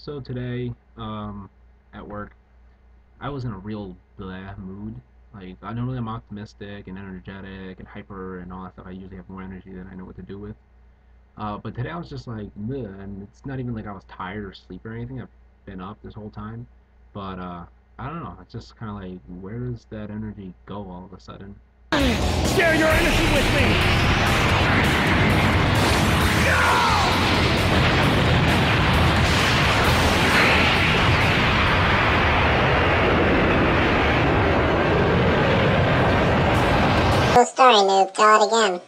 So today, um, at work, I was in a real blah mood. Like I normally I'm optimistic and energetic and hyper and all that stuff. I usually have more energy than I know what to do with. Uh, but today I was just like, Bleh, and it's not even like I was tired or sleep or anything. I've been up this whole time, but uh, I don't know. It's just kind of like, where does that energy go all of a sudden? Share your energy with me! Story, noob. Tell it again.